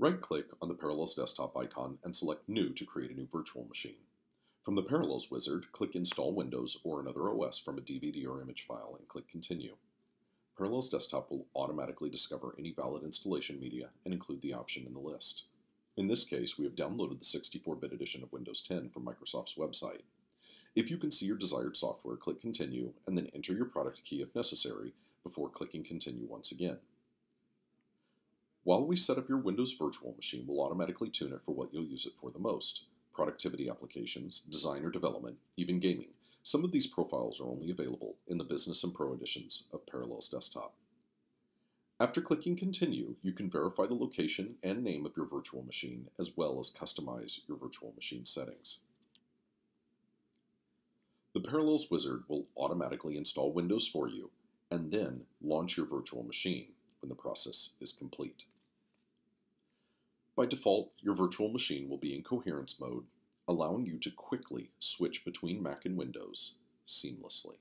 Right-click on the Parallels desktop icon and select New to create a new virtual machine. From the Parallels wizard, click Install Windows or another OS from a DVD or image file and click Continue. Parallels Desktop will automatically discover any valid installation media and include the option in the list. In this case, we have downloaded the 64-bit edition of Windows 10 from Microsoft's website. If you can see your desired software, click Continue and then enter your product key if necessary before clicking Continue once again. While we set up your Windows virtual machine, we'll automatically tune it for what you'll use it for the most. Productivity applications, design or development, even gaming. Some of these profiles are only available in the Business and Pro editions of Parallels Desktop. After clicking Continue, you can verify the location and name of your virtual machine as well as customize your virtual machine settings. The Parallels wizard will automatically install Windows for you and then launch your virtual machine when the process is complete. By default, your virtual machine will be in coherence mode, allowing you to quickly switch between Mac and Windows seamlessly.